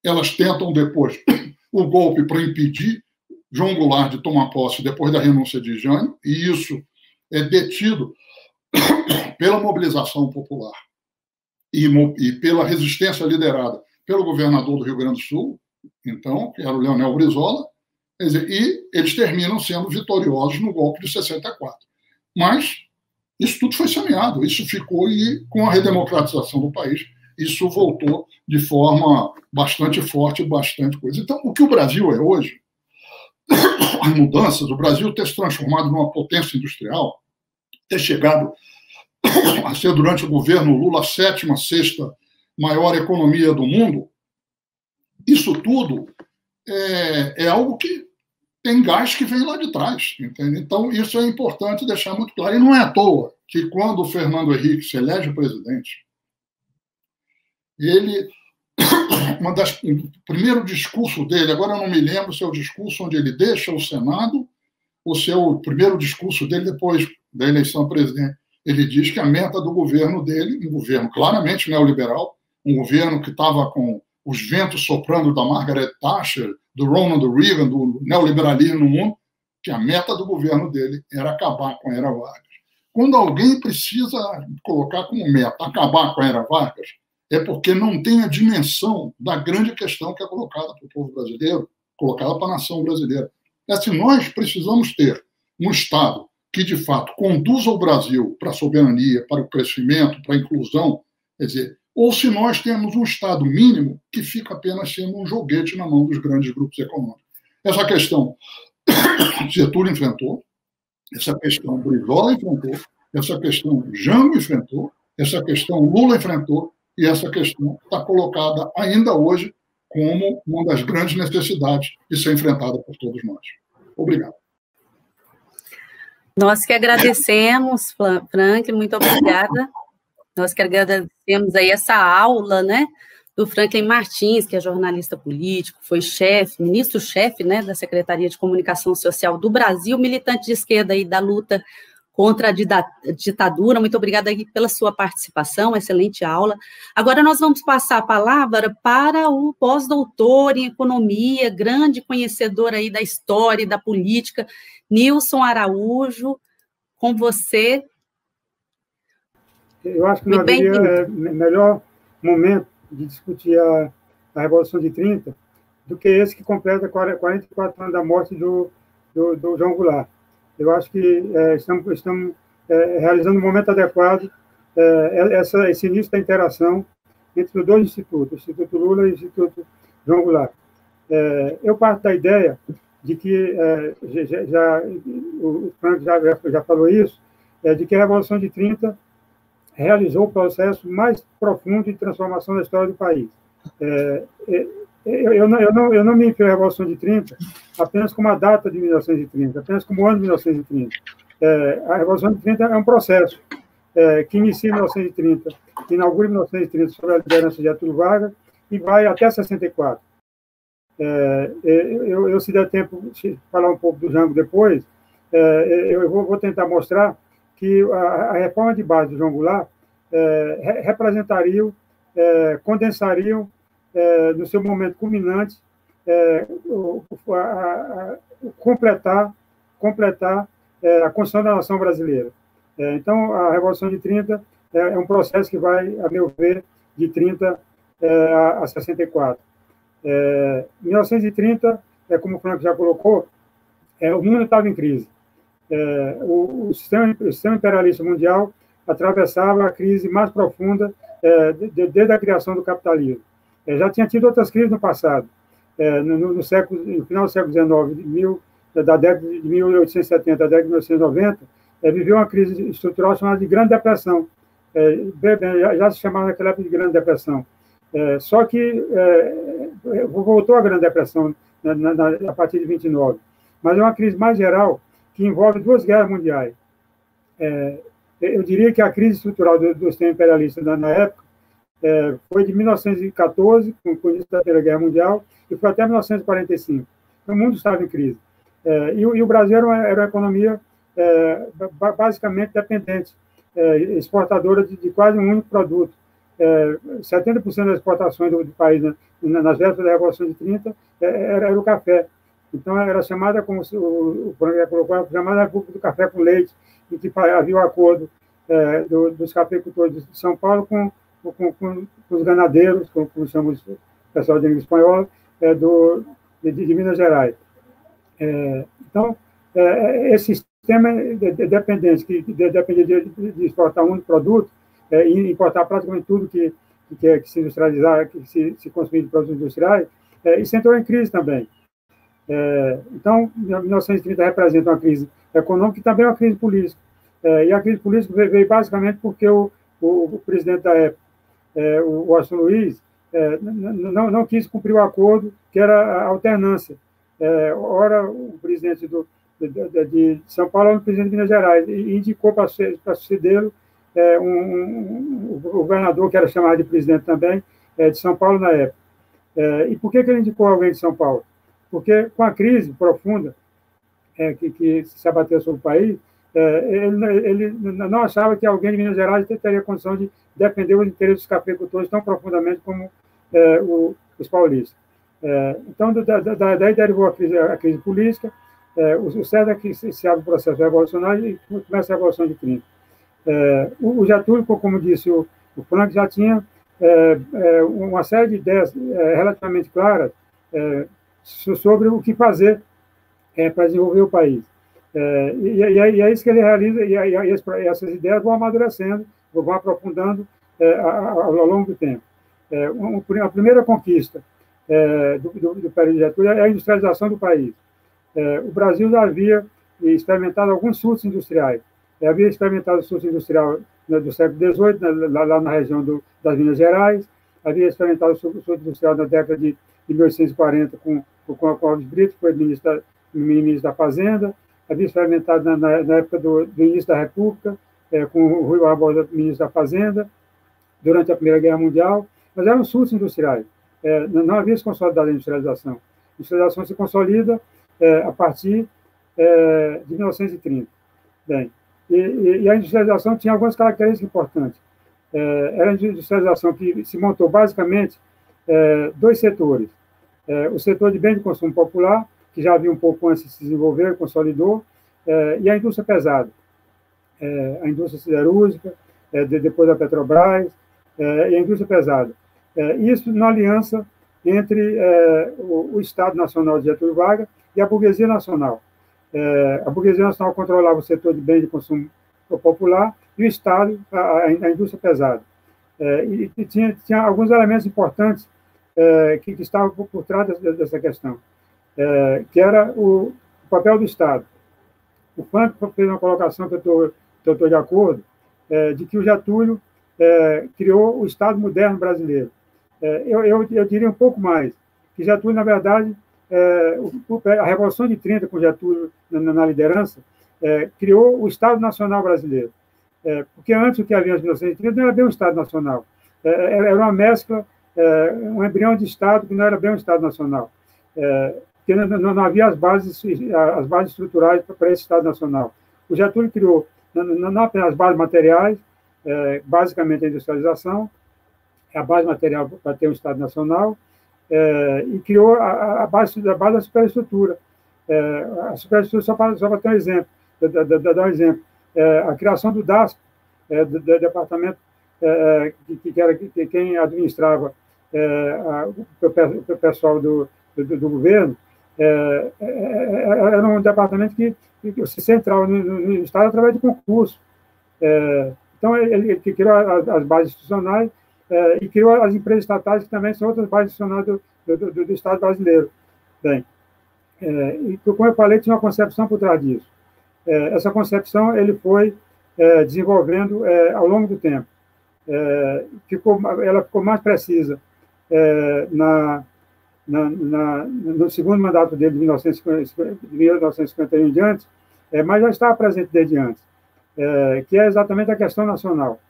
elas tentam depois o golpe para impedir João Goulart de tomar posse depois da renúncia de Jânio, e isso é detido pela mobilização popular e, e pela resistência liderada pelo governador do Rio Grande do Sul, então, que era o Leonel Brizola, dizer, e eles terminam sendo vitoriosos no golpe de 64. Mas isso tudo foi semeado, isso ficou e com a redemocratização do país, isso voltou de forma bastante forte, bastante coisa. Então, o que o Brasil é hoje, as mudanças, o Brasil ter se transformado numa potência industrial, ter chegado a ser, durante o governo Lula, a sétima, sexta maior economia do mundo, isso tudo é, é algo que tem gás que vem lá de trás. Entende? Então, isso é importante deixar muito claro. E não é à toa que, quando o Fernando Henrique se elege presidente, ele. Uma das, o primeiro discurso dele, agora eu não me lembro se é o discurso onde ele deixa o Senado ou se é o primeiro discurso dele depois da eleição presidente. Ele diz que a meta do governo dele, um governo claramente neoliberal, um governo que estava com os ventos soprando da Margaret Thatcher, do Ronald Reagan, do neoliberalismo no mundo, que a meta do governo dele era acabar com a era Vargas. Quando alguém precisa colocar como meta acabar com a era Vargas, é porque não tem a dimensão da grande questão que é colocada para o povo brasileiro, colocada para a nação brasileira. É assim, nós precisamos ter um Estado que, de fato, conduza o Brasil para a soberania, para o crescimento, para a inclusão, quer dizer, ou se nós temos um Estado mínimo que fica apenas sendo um joguete na mão dos grandes grupos econômicos. Essa questão Getúlio enfrentou, essa questão Brizola enfrentou, essa questão Jango enfrentou, essa questão Lula enfrentou, e essa questão está colocada ainda hoje como uma das grandes necessidades de ser enfrentada por todos nós. Obrigado. Nós que agradecemos, Frank, muito obrigada. Nós que agradecemos aí essa aula, né, do Franklin Martins, que é jornalista político, foi chefe, ministro-chefe, né, da Secretaria de Comunicação Social do Brasil, militante de esquerda aí da luta contra a ditadura. Muito obrigada pela sua participação, excelente aula. Agora nós vamos passar a palavra para o pós-doutor em economia, grande conhecedor aí da história e da política, Nilson Araújo, com você, eu acho que não haveria é, melhor momento de discutir a, a, Revolução de 30 do que esse que completa 44 anos da morte do, do, do João Goulart. Eu acho que é, estamos, estamos é, realizando um momento adequado é, essa, esse início da interação entre os dois institutos, o Instituto Lula e o Instituto João Goulart. É, eu parto da ideia de que, é, já, já, o Frank já, já falou isso, de que a Revolução de 30 realizou o processo mais profundo de transformação da história do país. Eu, eu, não, eu, não, eu não me enfio a Revolução de 30 apenas como a data de 1930, apenas como o ano de 1930. É, a Revolução de 30 é um processo é, que inicia em 1930, que inaugura em 1930 sobre a liderança de Getúlio Vargas e vai até 64. É, eu, eu, se der tempo de falar um pouco do Jango depois, é, eu vou, vou tentar mostrar que a, a reforma de base do João Goulart é, representariam, é, condensariam, é, no seu momento culminante, é, a, a, completar, completar é, a Constituição da Nação Brasileira. É, então, a Revolução de 30 é, um processo que vai, a meu ver, de 30 a, a 64. Em 1930, é, como o Franco já colocou, o mundo estava em crise é, o, o, sistema, o, sistema, imperialista mundial atravessava a crise mais profunda é, de, desde a criação do capitalismo. É, já tinha tido outras crises no passado. É, no, no, século, no final do século XIX, mil, da década de 1870 à década de 1990, é, viveu uma crise estrutural chamada de Grande Depressão. É, já, já, se chamava naquela época de Grande Depressão. só que voltou a Grande Depressão na, na, na, a partir de 29. Mas é uma crise mais geral que envolve duas guerras mundiais. É, eu diria que a crise estrutural do, do sistema imperialista na, na época é, foi de 1914, com, o início da Primeira Guerra Mundial, e foi até 1945. O mundo estava em crise. É, e, e, o Brasil era uma, era uma economia é, basicamente dependente, é, exportadora de, de, quase um único produto. 70% é, das exportações do, do país, né, nas vésperas da Revolução de 30, é, era, era, o café. Então, era chamada, como o, o colocou, chamada República do Café com Leite, em que havia o acordo do, dos cafeicultores de São Paulo com, com, com, com os ganadeiros, como, como chamamos o pessoal de língua espanhola, do, de, de Minas Gerais. É, então, é, esse sistema de, de dependência, que de, depende de, de, exportar um produto é, e importar praticamente tudo que, que, é, que se industrializar, que se, se consumir de produtos industriais, é, isso entrou em crise também. É, então, 1930 representa uma crise econômica e também uma crise política. É, e a crise política veio, veio basicamente porque o, o, o, presidente da época, é, o Washington Luiz, é, não, não quis cumprir o acordo que era a alternância. É, ora, o presidente do, de, de, São Paulo o presidente de Minas Gerais e indicou para sucedê-lo é, um, um, um, governador que era chamado de presidente também é, de São Paulo na época. É, e por que, que ele indicou alguém de São Paulo? Porque com a crise profunda é, que, que, se abateu sobre o país, ele, ele, não achava que alguém de Minas Gerais teria condição de defender os interesses dos cafeicultores tão profundamente como é, o, os paulistas. É, então, da, da, daí derivou a crise, a crise política, é, o, o é que se, se abre o processo revolucionário e começa a Revolução de 30. É, o, o, Getúlio, como disse o, o Frank, já tinha é, é, uma série de ideias é, relativamente claras sobre o que fazer para desenvolver o país. E, e, e, é isso que ele realiza, e, e essas ideias vão amadurecendo, vão aprofundando ao, ao longo do tempo. É, a primeira conquista é, do, do, do período de Getúlio é a industrialização do país. É, o Brasil já havia experimentado alguns surtos industriais. É, havia experimentado o surto industrial né, do século XVIII, né, lá, lá, na região do, das Minas Gerais, havia experimentado o surto industrial na década de, de 1840 com, com, com Alves Brito, que foi ministro da, ministro da Fazenda, havia experimentado na, na, na época do, do, início da República, é, com o Rui Barbosa, ministro da Fazenda, durante a Primeira Guerra Mundial, mas eram surtos industriais. É, não havia se consolidado a industrialização. A industrialização se consolida é, a partir é, de 1930. Bem, e, e, a industrialização tinha algumas características importantes. É, era a industrialização que se montou basicamente é, dois setores. O setor de bem de consumo popular, que já havia um pouco antes de se desenvolver, consolidou, e a indústria pesada. a indústria siderúrgica, de, depois a Petrobras, e a indústria pesada. É, isso na aliança entre é, o, o, Estado Nacional de Getúlio Vargas e a burguesia nacional. É, a burguesia nacional controlava o setor de bens de consumo popular e o Estado, a, a indústria pesada. É, e, e tinha, tinha, alguns elementos importantes é, que, que, estavam por, por trás dessa questão, é, que era o, papel do Estado. O Franco fez uma colocação que eu estou de acordo, de que o Getúlio criou o Estado moderno brasileiro. É, eu, eu, eu, diria um pouco mais, que Getúlio, na verdade, é, a Revolução de 30, com Getúlio na, na liderança, é, criou o Estado Nacional Brasileiro. É, porque antes o que havia em 1930 não era bem um Estado Nacional, é, é, era uma mescla, um embrião de Estado que não era bem um Estado Nacional. Porque não, não, havia as bases, as bases estruturais para esse Estado Nacional. O Getúlio criou não, não apenas as bases materiais, basicamente a industrialização, a base material para ter um Estado Nacional, é, e criou a, a, base, a base da superestrutura. É, a superestrutura, só para, só para ter um exemplo, dar um exemplo, é, a criação do DASP, é, do, do, departamento é, é, que, que, era que, quem administrava a, o, pessoal do, do, do governo, era um departamento que, que se central no, no, Estado através de concurso. então, ele, criou as, as bases institucionais é, e criou as empresas estatais, que também são outras bases nacionais do, do, do, do, Estado brasileiro. Bem, é, e como eu falei, tinha uma concepção por trás disso. É, essa concepção ele foi é, desenvolvendo é, ao longo do tempo. É, ficou, ela ficou mais precisa na, na, na, no segundo mandato dele, de 1950, de 1951 em diante, mas já estava presente desde antes, que é exatamente a questão nacional.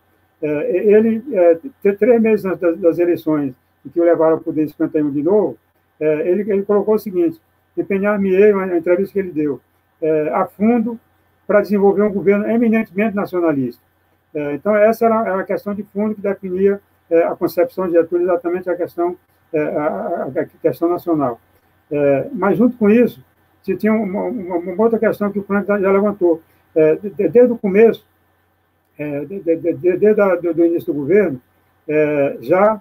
É, ele, é, três meses antes das, das eleições, que o levaram ao poder em 51 de novo, é, ele, ele colocou o seguinte, empenhar-me-ei, uma entrevista que ele deu, é, a fundo para desenvolver um governo eminentemente nacionalista. É, então, essa era, era, a questão de fundo que definia é, a concepção de Getúlio, exatamente a questão, é, a, a, questão nacional. É, mas, junto com isso, tinha uma, uma, uma, outra questão que o Frank já levantou. É, desde o começo, desde o início do governo, já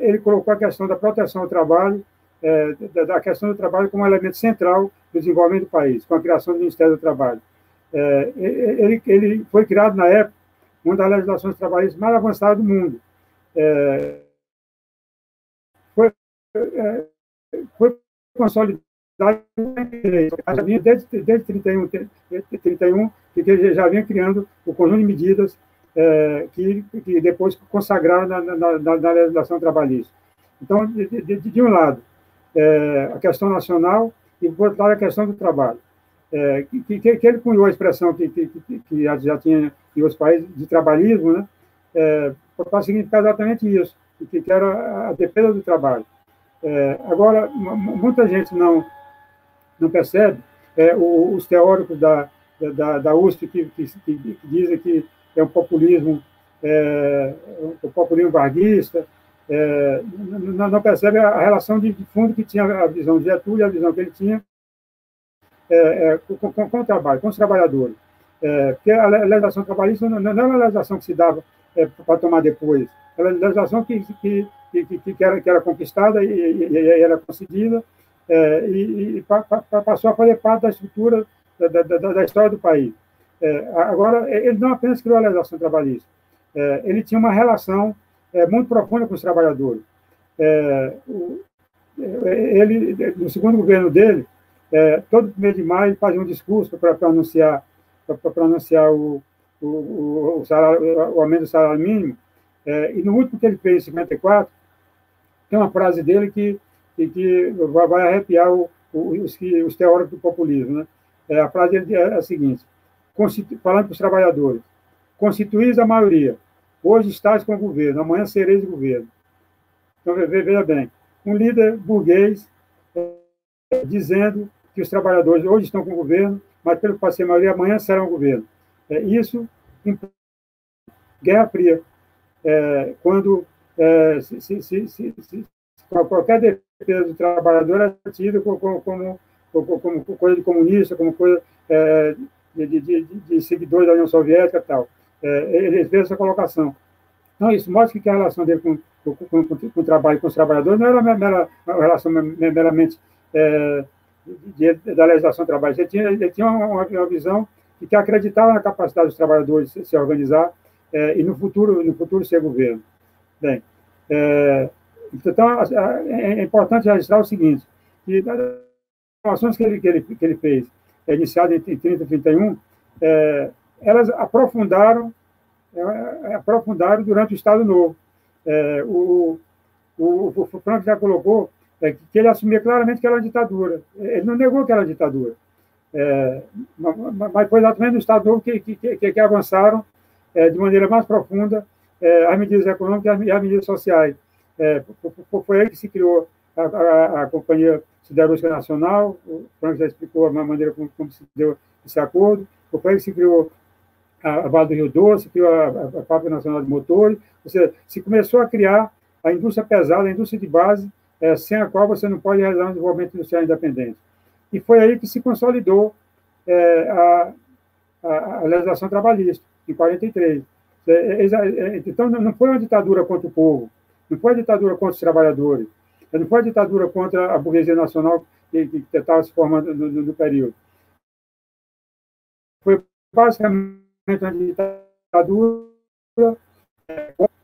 ele colocou a questão da proteção ao trabalho é, da, da, questão do trabalho como um elemento central do desenvolvimento do país, com a criação do Ministério do Trabalho. É, ele, ele, foi criado, na época, uma das legislações trabalhistas mais avançadas do mundo. É, foi, é, foi consolidado já vinha desde, desde 31, 31 que já vinha criando o conjunto de medidas é, que, que depois consagraram na, na, na, legislação trabalhista. Então, de, de, de, um lado, é, a questão nacional e, por outro lado, a questão do trabalho. É, que, que, que, ele cunhou a expressão que, que, que já tinha em outros países de trabalhismo, né, é, para significar exatamente isso, que era a defesa do trabalho. É, agora, muita gente não, não percebe, é, os teóricos da, da, da USP que, que, que, dizem que é um populismo, é, um populismo varguista, é, não, não, percebe a relação de, fundo que tinha a visão de Getúlio, a visão que ele tinha é, é, com, com, com, o trabalho, com os trabalhadores. É, porque a legislação trabalhista não, não é uma legislação que se dava para tomar depois, é uma legislação que, que, que, que, era, que era conquistada e, e, e era concedida é, e, e pa, pa, passou a fazer parte da estrutura da, da, da história do país. agora, ele não apenas criou a legislação trabalhista, ele tinha uma relação é, muito profunda com os trabalhadores. É, o, é, ele, no segundo governo dele, é, todo mês de maio, ele fazia um discurso para anunciar, para anunciar o, o, o, salário, o aumento do salário mínimo, é, e no último que ele fez, em 54, tem uma frase dele que, que, vai arrepiar o, os, os, teóricos do populismo. Né? É, a frase dele é a seguinte, falando para os trabalhadores, constituís a maioria, Hoje estás com o governo, amanhã sereis o governo. Então, veja bem, um líder burguês é, dizendo que os trabalhadores hoje estão com o governo, mas pelo que ser maioria, amanhã serão o governo. É, isso Guerra Fria, é, quando é, se, se, se, qualquer defesa do trabalhador é tida como, como, como, como, coisa de comunista, como coisa é, de, de, de, da União Soviética e tal é, ele fez essa colocação. Então, isso mostra que a relação dele com, com, com, com o trabalho com os trabalhadores não era mera, uma relação meramente é, de, da legislação do trabalho. Ele tinha, ele tinha uma, uma visão de que acreditava na capacidade dos trabalhadores de se organizar é, e no futuro, no futuro ser governo. Bem, é, então, é, importante registrar o seguinte, que as ações que ele, que ele, que ele fez, é, iniciadas em 30 e 31, é, elas aprofundaram, é, é, aprofundaram durante o Estado Novo. É, o, o, o Franco já colocou é, que ele assumia claramente que era uma ditadura. Ele não negou que era ditadura. É, mas foi exatamente no Estado Novo que, que, que, que avançaram é, de maneira mais profunda as medidas econômicas e as medidas sociais. foi aí que se criou a, a, a Companhia Siderúrgica Nacional, o Franco já explicou a maneira como, como se deu esse acordo, foi aí que se criou a Vale do Rio Doce, criou a, a Fábrica Nacional de Motores, ou seja, se começou a criar a indústria pesada, a indústria de base, é, sem a qual você não pode realizar um desenvolvimento industrial independente. E foi aí que se consolidou é, a, a, a, legislação trabalhista, em 43. É, é, é, então, não foi uma ditadura contra o povo, não foi uma ditadura contra os trabalhadores, não foi uma ditadura contra a burguesia nacional que, estava se formando no, no, no período. Foi basicamente uma ditadura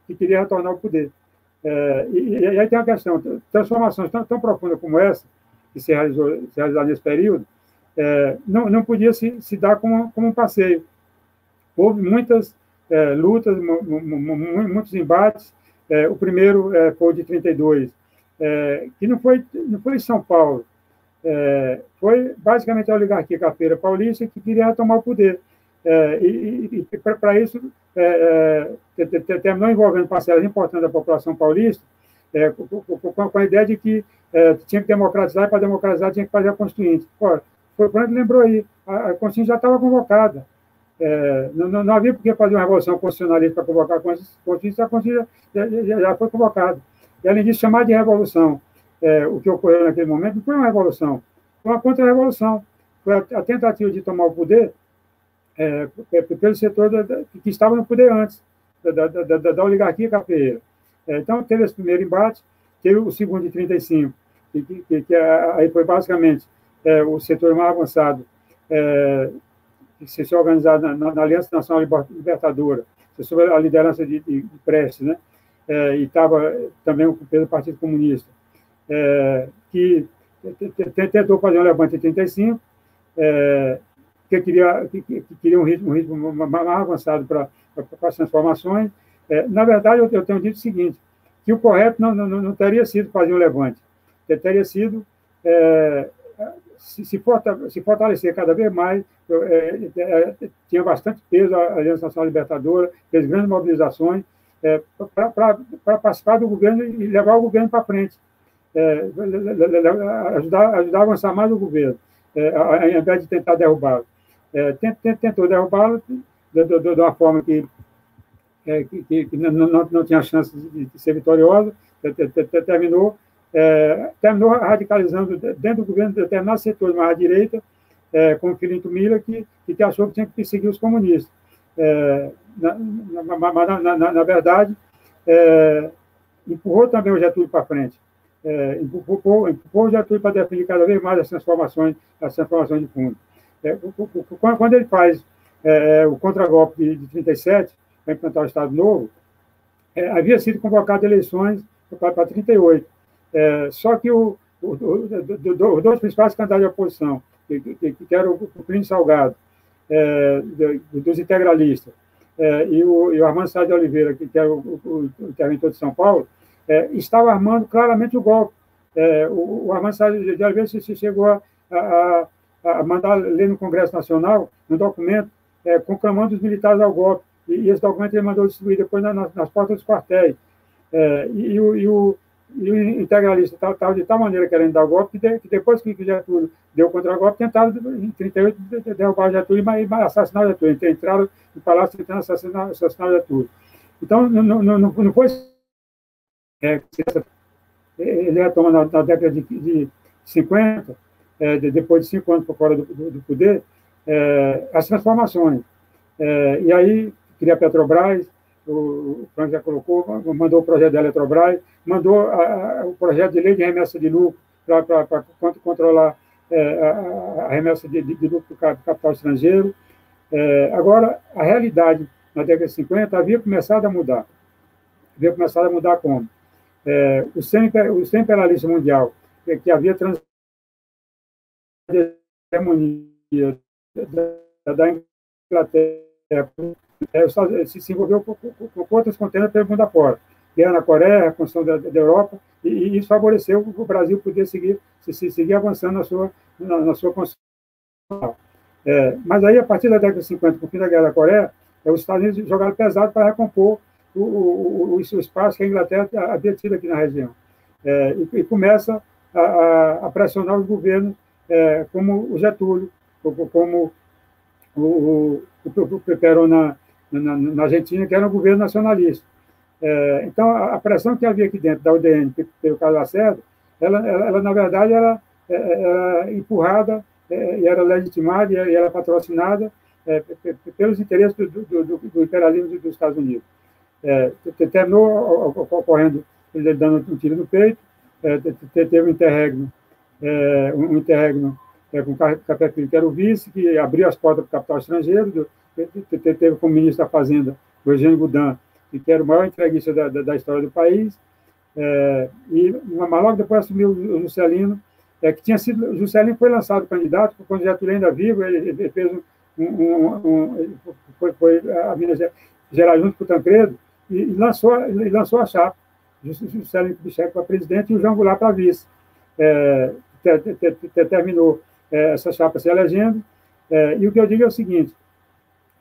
que queria retornar ao poder. É, e, e, aí tem uma questão, transformações tão, tão profundas como essa, que se realizou, se realizou nesse período, é, não, não podia se, se dar como, como um passeio. Houve muitas é, lutas, muitos embates. É, o primeiro é, foi o de 32, é, que não foi, não foi em São Paulo, foi basicamente a oligarquia cafeira paulista que queria retomar o poder. É, e, e para isso, é, é, terminou envolvendo parcelas importantes da população paulista, é, com, a ideia de que é, tinha que democratizar, e para democratizar tinha que fazer a Constituinte. Foi quando lembrou aí, a Constituinte já estava convocada. É, não, não, havia por que fazer uma revolução constitucionalista para convocar a Constituinte, a Constituinte já, foi convocada. E, além disso, chamar de revolução é, o que ocorreu naquele momento não foi uma revolução, foi uma contra-revolução. Foi a, a, tentativa de tomar o poder é, pelo setor da, da, que estava no poder antes, da, da, da oligarquia cafeeira. É, então, teve esse primeiro embate, teve o segundo de 35, que, que, que aí foi basicamente é, o setor mais avançado, é, se, organizado na, na, Aliança Nacional Libertadora, sob a liderança de, de, de Prestes, né? É, e estava também pelo Partido Comunista, é, que tentou fazer um levante em 35, é, que queria, que, que queria um ritmo, um ritmo mais avançado para as transformações. É, na verdade, eu, eu, tenho dito o seguinte, que o correto não, não, não teria sido fazer um levante, teria sido é, se, se, fortalecer cada vez mais, é, é, tinha bastante peso a Aliança Nacional Libertadora, fez grandes mobilizações é, para participar do governo e levar o governo para frente, é, ajudar, ajudar a avançar mais o governo, é, ao invés de tentar derrubá-lo. tentou derrubá-lo de, de, de, uma forma que, que, que não, não, não, tinha chance de ser vitoriosa, terminou é, terminou radicalizando dentro do governo determinados setores mais à direita, é, como Filinto Miller, que, que achou que tinha que perseguir os comunistas. É, na, na, na, na, verdade, é, empurrou também o Getúlio para frente. É, empurrou, empurrou o Getúlio para definir cada vez mais as transformações, as transformações de fundo. É, quando ele faz é, o contragolpe de, de 37, para implantar o Estado Novo, havia sido convocado eleições para 38. É, só que o, o, o, os dois principais candidatos de oposição, que, que, eram o, Plínio Salgado, é, dos integralistas, é, e, o, e o Armando Sá de Oliveira, que, que era o, interventor de São Paulo, é, estava armando claramente o golpe. É, o, Armando Sá de Oliveira se, se chegou a, a, a, mandar ler no Congresso Nacional um documento é, conclamando os militares ao golpe. E, e, esse documento ele mandou distribuir depois na, nas, nas portas dos quartéis. E, e, o, e, o, e o integralista estava de tal maneira querendo dar o golpe que, de, que depois que o Getúlio deu contra-golpe, tentaram em 38 derrubar o Getúlio e assassinar o Getúlio. Então, entraram no palácio tentando assassinar, assassinar o Getúlio. Então, não, não, não, não foi. É, ele retoma na, na década de, de 50, é, de, depois de cinco anos por fora do, do, do poder, é, as transformações. É, e aí, cria a Petrobras, o Frank já colocou, mandou o projeto da Eletrobras, mandou a, a, o projeto de lei de remessa de lucro para controlar é, a, a, remessa de, de, de lucro do capital estrangeiro. É, agora, a realidade na década de 50 havia começado a mudar. Havia começado a mudar como? É, o, sempre, o sempre imperialista mundial, que, que havia trans da, da Inglaterra é, se, se envolveu com, com, com outras contêineres pelo mundo afora. Guerra na Coreia, a construção da, da Europa, e, e, isso favoreceu o Brasil poder seguir, se, se seguir avançando na sua, na, na sua construção. É, mas aí, a partir da década de 50, com o fim da Guerra da Coreia, é, os Estados Unidos jogaram pesado para recompor o, o, o, o, espaço que a Inglaterra havia tido aqui na região. É, e, e, começa a, a, a, pressionar os governos, é, como o Getúlio, como o, o, o, o Perón na, na, na, Argentina, que era um governo nacionalista. É, então, a, a, pressão que havia aqui dentro da UDN pelo Carlos Lacerda, ela, ela, ela, na verdade, era, é, é, era empurrada é, e era legitimada e era patrocinada é, pelos interesses do, do, do, do, imperialismo dos Estados Unidos. É, terminou ocorrendo ele dando um tiro no peito, teve um interregno, um interregno com o Capé Filho, que era o vice, que abriu as portas para o capital estrangeiro, teve como ministro da Fazenda o Eugênio Goudan, que era o maior entreguista da, da, da história do país, é, e mas logo depois assumiu o Juscelino, é, que tinha sido, o Juscelino foi lançado candidato, quando o Getúlio ainda vivo, ele, ele fez um, um, um, foi, foi a Minas Gerais junto com o Tancredo, e, e lançou, e lançou a chapa, Juscelino Kubitschek para presidente e o João Goulart para vice. É, ter, ter, ter, terminou é, essa chapa se elegendo, é, e o que eu digo é o seguinte,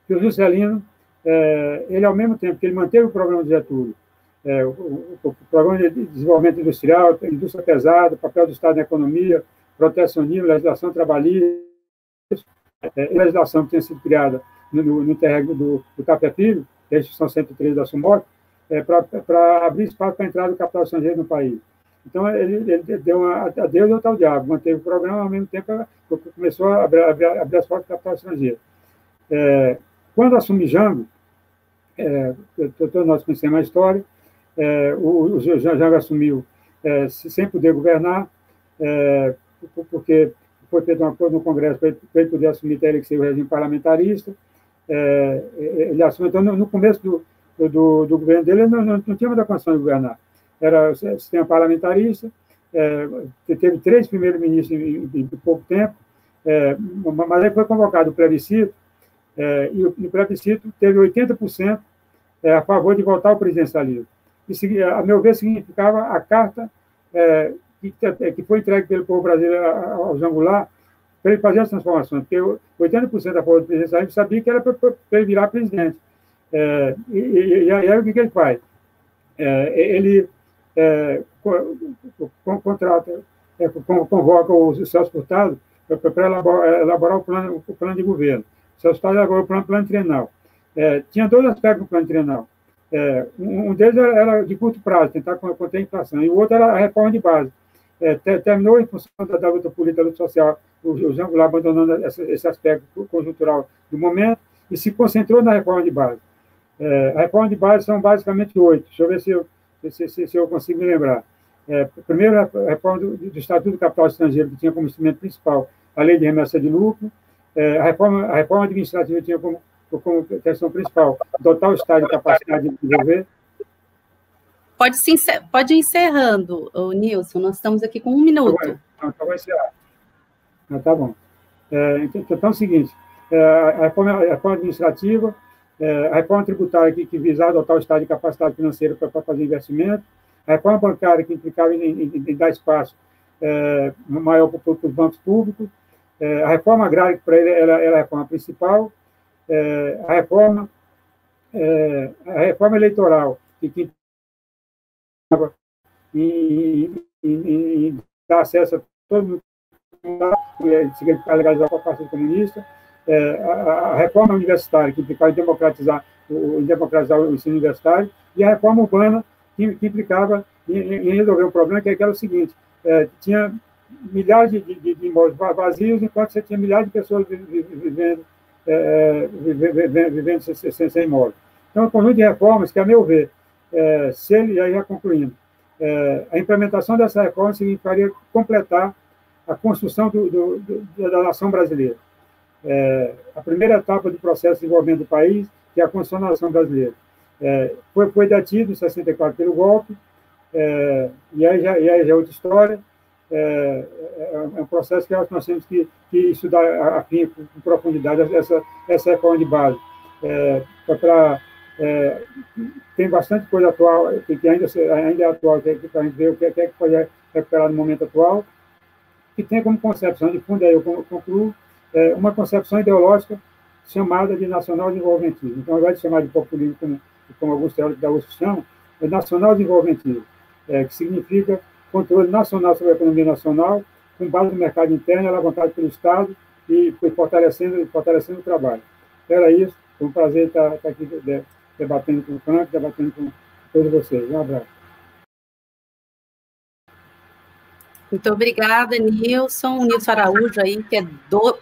que o Juscelino, é, ele, ao mesmo tempo que ele manteve o programa de Getúlio, é, o, o, o, programa de desenvolvimento industrial, indústria pesada, papel do Estado na economia, protecionismo, legislação trabalhista, é, legislação que tinha sido criada no, no, no terreno do, do Café Filho, que é a instituição 103 da SUMOC, é, para abrir espaço para a entrada do capital estrangeiro no país. Então, ele, ele deu uma, a Deus ou tal diabo, manteve o programa, ao mesmo tempo começou a abrir, abrir, abrir as portas do capital estrangeiro. É, quando assumi Jango, é, todos nós conhecemos a história, é, o, o Jango assumiu é, sem poder governar, é, porque foi feito um acordo no Congresso para ele poder assumir até ele o regime parlamentarista. É, ele assumiu, então, no, no começo do, do, do, governo dele, ele não, não, não tinha muita condição de governar era sistema parlamentarista, é, teve três primeiros ministros em, em, em pouco tempo, é, mas aí foi convocado o plebiscito, é, e o, o plebiscito teve 80% é, a favor de voltar ao presidencialismo. Isso, a meu ver, significava a carta é, que, é, que, foi entregue pelo povo brasileiro ao Jangular para ele fazer as transformações, porque 80% a favor do presidencialismo sabia que era para ele virar presidente. É, e, e, e, aí o que, que ele faz? ele é, contrata, é, convoca o Celso Furtado para elaborar, elaborar, o, plano, o plano de governo. Celso Furtado elaborou o plano, plano trienal. É, tinha dois aspectos do plano trienal. É, um deles era, era, de curto prazo, tentar conter a inflação, e o outro era a reforma de base. É, terminou em função da, da, luta política, da luta social, o, o Jean Goulart abandonando esse, esse, aspecto conjuntural do momento e se concentrou na reforma de base. É, a reforma de base são basicamente oito. Deixa eu ver se eu se, se, se eu consigo me lembrar. É, primeiro, a reforma do, do, Estatuto do Capital Estrangeiro, que tinha como instrumento principal a lei de remessa de lucro, é, a, reforma, a reforma administrativa tinha como, como questão principal dotar o Estado de capacidade de desenvolver. Pode, se encer, pode ir encerrando, o Nilson, nós estamos aqui com um minuto. Então, então vai encerrar. Ah, tá bom. É, então, então, é o seguinte, é, a, reforma, a reforma administrativa, é, a reforma tributária que, que visava adotar o Estado de capacidade financeira para fazer investimento, a reforma bancária que implicava em, em, em dar espaço é, maior para, para os bancos públicos, é, a reforma agrária, para ele era, era a reforma principal, é, a reforma é, a reforma eleitoral, que, que em, dar acesso a todo mundo, significa legalizar o Partido Comunista, é, a, a, reforma universitária, que implicava em democratizar o, em democratizar o ensino universitário, e a reforma urbana, que, que implicava em, em, resolver um problema que era o seguinte, é, tinha milhares de, de, de, imóveis vazios, enquanto você tinha milhares de pessoas vivendo, é, vivendo, vivendo sem, sem, sem imóvel. Então, um conjunto de reformas que, a meu ver, é, se ele, aí já concluindo, é, a implementação dessa reforma significaria completar a construção do, do, da nação brasileira é, a primeira etapa do processo de desenvolvimento do país, que é a Constituição da Nação Brasileira. É, foi, foi detido em 64 pelo golpe, é, e, aí já, e aí já é outra história. É, é, é um processo que nós temos que, que estudar a, a fim, com, profundidade, essa, essa reforma de base. É, pra, é, tem bastante coisa atual, que ainda, ainda é atual, que, que a gente vê o que é que pode recuperar no momento atual, que tem como concepção, de fundo, aí eu concluo, é, uma concepção ideológica chamada de nacional desenvolvimentismo. Então, ao invés de chamar de populismo, como, como alguns teóricos da USP chamam, é nacional desenvolvimentismo, é, que significa controle nacional sobre a economia nacional, com base no mercado interno, alavancado pelo Estado e fortalecendo, fortalecendo o trabalho. Era isso. Foi um prazer estar, estar aqui debatendo com o Frank, debatendo com todos vocês. Um abraço. Muito obrigada, Nilson. Nilson Araújo aí, que é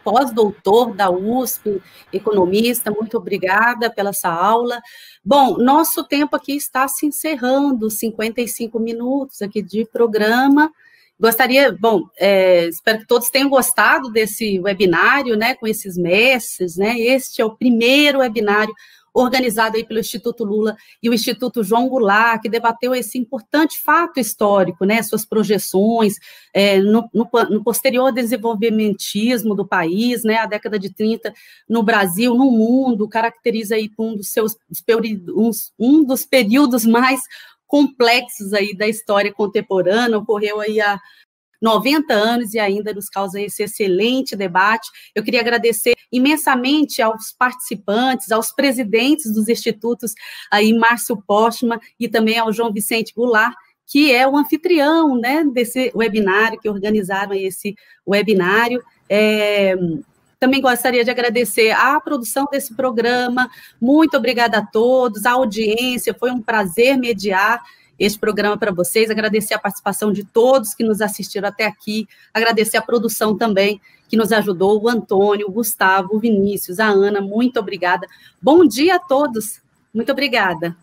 pós-doutor da USP, economista, muito obrigada pela essa aula. Bom, nosso tempo aqui está se encerrando, 55 minutos aqui de programa. Gostaria, bom, é, espero que todos tenham gostado desse webinário, né, com esses mestres, né, este é o primeiro webinário organizado aí pelo Instituto Lula e o Instituto João Goulart, que debateu esse importante fato histórico, né, suas projeções é, no, no, no, posterior desenvolvimentismo do país, né, a década de 30 no Brasil, no mundo, caracteriza aí um dos seus um dos períodos mais complexos aí da história contemporânea, ocorreu aí há 90 anos e ainda nos causa esse excelente debate. Eu queria agradecer imensamente aos participantes, aos presidentes dos institutos, aí Márcio Postma e também ao João Vicente Goulart, que é o anfitrião né, desse webinário, que organizaram esse webinário. É, também gostaria de agradecer a produção desse programa. Muito obrigada a todos, a audiência. Foi um prazer mediar este programa para vocês. Agradecer a participação de todos que nos assistiram até aqui. Agradecer a produção também que nos ajudou, o Antônio, o Gustavo, o Vinícius, a Ana. Muito obrigada. Bom dia a todos. Muito obrigada.